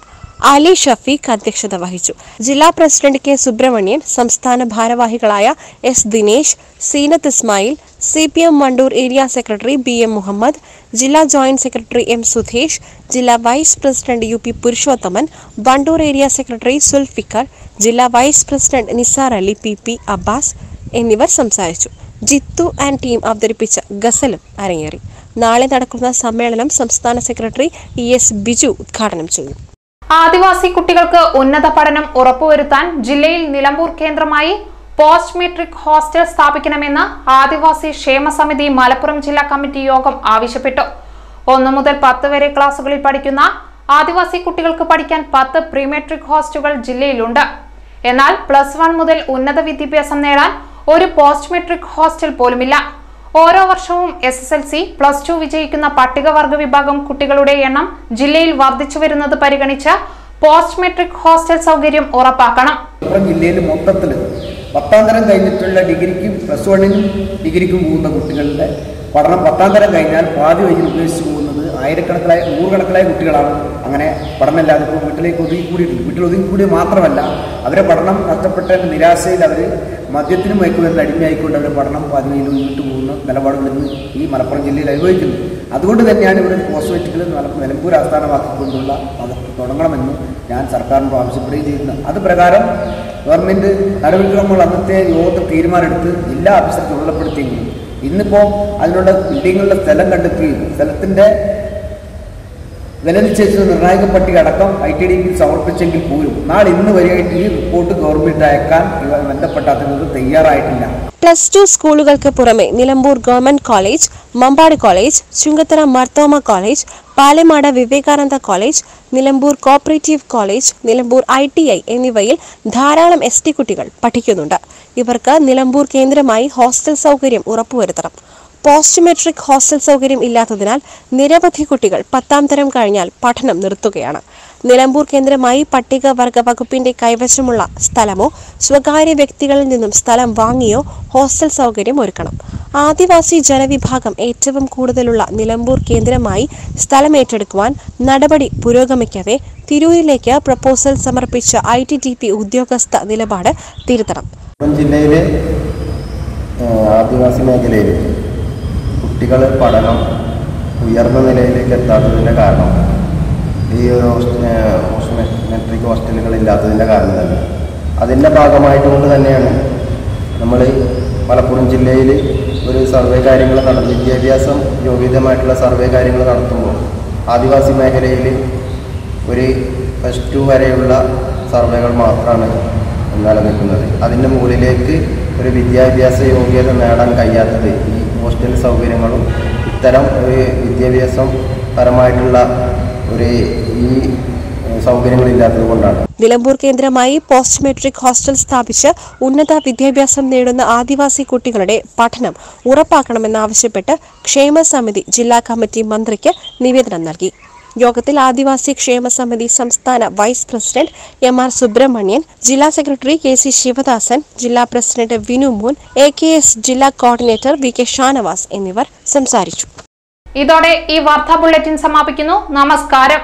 അലി ഷഫീഖ് അധ്യക്ഷത വഹിച്ചു. ജില്ലാ പ്രസിഡന്റ് കെ സുബ്രഹ്മണ്യൻ സംസ്ഥാന ഭാരവാഹികളായ S Dinesh Seenath Ismail C P M Wandoor area secretary B M Muhammad ജില്ലാ ജോയിന്റ് സെക്രട്ടറി എം സുധേഷ് ജില്ലാ vice president U P Purushothaman Wandoor area secretary Sulfikar ജില്ലാ vice president Nisar Ali P P Abbas എന്നിവർ സംസാരിച്ചു. Jithu and team അവതരിപ്പിച്ച ഗസലും അരങ്ങേറി. നാളെ നടക്കുന്ന സമ്മേളനം സംസ്ഥാന സെക്രട്ടറി ഇ എസ് ബിജു ഉദ്ഘാടനം ചെയ്തു ആദിവാസി കുട്ടികൾക്ക് ഉന്നത പഠനം ഉറപ്പുവരുത്താൻ ജില്ലയിൽ നിലമ്പൂർ കേന്ദ്രമായി പോസ്റ്റ് മെട്രിക് ഹോസ്റ്റൽ സ്ഥാപിക്കണമെന്ന് ആദിവാസി ക്ഷേമ സമിതി മലപ്പുറം ജില്ലാ കമ്മിറ്റി യോഗം ആവശ്യപ്പെട്ടു. ഒന്ന് മുതൽ പത്ത് വരെ ക്ലാസുകളിൽ പഠിക്കുന്ന ആദിവാസി കുട്ടികൾക്ക് പഠിക്കാൻ പത്ത് പ്രീമെട്രിക് ഹോസ്റ്റലുകൾ ജില്ലയിലുണ്ട്. എന്നാൽ പ്ലസ് വൺ മുതൽ ഉന്നത വിദ്യാഭ്യാസം നേടാൻ ഒരു പോസ്റ്റ് മെട്രിക് ഹോസ്റ്റൽ പോലുമില്ല. ഓരോ വർഷവും S S L C plus two വിജയിക്കുന്ന പട്ടികവർഗ വിഭാഗം കുട്ടികളുടെ എണ്ണം ജില്ലയിൽ വർദ്ധിച്ചു വരുന്നത് പരിഗണിച്ച് പോസ്റ്റ് മെട്രിക് ഹോസ്റ്റൽ സൗകര്യം ഉറപ്പാക്കണം. ജില്ലയിൽ മൊത്തത്തിൽ പത്താം തരം കഴിഞ്ഞിട്ടുള്ള ഡിഗ്രിക്കും പ്ലസ് വണ്ണിനും ഡിഗ്രിക്കും പോകുന്ന കുട്ടികളുടെ പഠനം പത്താം തരം കഴിഞ്ഞാൽ പാതി വഴി ഉപേക്ഷിച്ച് പോകുന്നത് ആയിരക്കണക്കിലായ നൂറുകണക്കിലായ കുട്ടികളാണ് അങ്ങനെ പഠനമില്ലാതെ ഇപ്പോൾ വീട്ടിലേക്ക് ഒതുങ്ങി കൂടിയിട്ടുണ്ട് വീട്ടിൽ ഒതുങ്ങി കൂടി മാത്രമല്ല അവരെ പഠനം നഷ്ടപ്പെട്ട നിരാശയിൽ അവർ മദ്യത്തിനും മയക്കുമരുന്ന് അടിമയായിക്കൊണ്ട് അവരുടെ പഠനം പാതി വഴിയിൽ മുന്നിട്ട് പോകുന്ന നിലപാടുകൾ ഈ മലപ്പുറം ജില്ലയിൽ അനുഭവിക്കുന്നു. അതുകൊണ്ട് തന്നെയാണ് ഇവിടെ പോസ്റ്റ് മെട്രിക്കൽ നിലമ്പൂർ ആസ്ഥാനമാക്കിക്കൊണ്ടുള്ള അത് തുടങ്ങണമെന്ന് ഞാൻ സർക്കാരിനോട് ആവശ്യപ്പെടുകയും ചെയ്യുന്നത് അത് പ്രകാരം ഗവൺമെന്റ് നടപടിക്രമങ്ങൾ അന്നത്തെ യോഗത്തിൽ തീരുമാനമെടുത്ത് ജില്ലാ ഓഫീസർ ചുമതലപ്പെടുത്തിയെങ്കിലും ഇന്നിപ്പോൾ അതിനുള്ള ബിൽഡിങ്ങുകളുടെ സ്ഥലം കണ്ടെത്തുകയും സ്ഥലത്തിന്റെ വില നിശ്ചയിച്ച നിർണായക പട്ടിക അടക്കം ഐ ടി ഡി പിയിൽ സമർപ്പിച്ചെങ്കിൽ പോലും നാളെ ഇന്ന് വരെയായിട്ട് ഈ റിപ്പോർട്ട് ഗവൺമെന്റ് അയക്കാൻ ബന്ധപ്പെട്ട അധികൃതർ തയ്യാറായിട്ടില്ല. പ്ലസ് ടു സ്കൂളുകൾക്ക് പുറമെ Nilambur government college Mambad college Chungathara Marthoma college Palamad Vivekananda college Nilambur cooperative college Nilambur I T I എന്നിവയിൽ ധാരാളം എസ് ടി കുട്ടികൾ പഠിക്കുന്നുണ്ട്. ഇവർക്ക് നിലമ്പൂർ കേന്ദ്രമായി ഹോസ്റ്റൽ സൗകര്യം ഉറപ്പുവരുത്തണം. പോസ്റ്റ് മെട്രിക് ഹോസ്റ്റൽ സൗകര്യം ഇല്ലാത്തതിനാൽ നിരവധി കുട്ടികൾ പത്താം തരം കഴിഞ്ഞാൽ പഠനം നിർത്തുകയാണ്. നിലമ്പൂർ കേന്ദ്രമായി പട്ടികവർഗ വകുപ്പിന്റെ കൈവശമുള്ള സ്ഥലമോ സ്വകാര്യ വ്യക്തികളിൽ നിന്നും സ്ഥലം വാങ്ങിയോ ഹോസ്റ്റൽ സൗകര്യം ഒരുക്കണം. ആദിവാസി ജനവിഭാഗം ഏറ്റവും കൂടുതലുള്ള നിലമ്പൂർ കേന്ദ്രമായി സ്ഥലം ഏറ്റെടുക്കുവാൻ നടപടി പുരോഗമിക്കവേ തിരൂരിലേക്ക് പ്രപ്പോസൽ സമർപ്പിച്ച ഐ ടി ടി പി ഉദ്യോഗസ്ഥ നിലപാട് തിരുത്തണം. ജില്ലയിലെ ആദിവാസി മേഖലയിൽ കുട്ടികൾ പഠനം ഉയർന്ന നിലയിലേക്ക് എത്താത്തതിന്റെ കാരണം. ഈ മെട്രിക് ഹോസ്റ്റലുകൾ ഇല്ലാത്തതിന്റെ കാരണം തന്നെ. അതിന്റെ ഭാഗമായിട്ടുകൊണ്ട് തന്നെയാണ് നമ്മൾ മലപ്പുറം ജില്ലയിൽ ഒരു സർവേ കാര്യങ്ങൾ നട വിദ്യാഭ്യാസം യോഗ്യതമായിട്ടുള്ള സർവേ കാര്യങ്ങൾ നടത്തുമ്പോൾ ആദിവാസി മേഖലയിൽ ഒരു പ്ലസ് ടു വരെയുള്ള സർവേകൾ മാത്രമാണ് നിലനിൽക്കുന്നത്. അതിന്റെ മുകളിലേക്ക് ഒരു വിദ്യാഭ്യാസ യോഗ്യത നേടാൻ കഴിയാത്തത് ഈ ഹോസ്റ്റൽ സൗകര്യങ്ങളും ഇത്തരം ഒരു വിദ്യാഭ്യാസം പരമായിട്ടുള്ള ഒരു ഈ നിലമ്പൂർ കേന്ദ്രമായി പോസ്റ്റ് മെട്രിക് ഹോസ്റ്റൽ സ്ഥാപിച്ച് ഉന്നത വിദ്യാഭ്യാസം നേടുന്ന ആദിവാസി കുട്ടികളുടെ പഠനം ഉറപ്പാക്കണമെന്നാവശ്യപ്പെട്ട് ക്ഷേമ സമിതി ജില്ലാ കമ്മിറ്റി മന്ത്രിക്ക് നിവേദനം നൽകി. യോഗത്തിൽ ആദിവാസി ക്ഷേമ സമിതി സംസ്ഥാന vice president M R Subrahmanian ജില്ലാ സെക്രട്ടറി കെ സി ശിവദാസൻ ജില്ലാ president Vinumon A K S ജില്ലാ കോർഡിനേറ്റർ വി കെ ഷാനവാസ് എന്നിവർ സംസാരിച്ചു. ഇതോടെ ഈ വാർത്താ ബുള്ളറ്റിൻ സമാപിക്കുന്നു. നമസ്കാരം.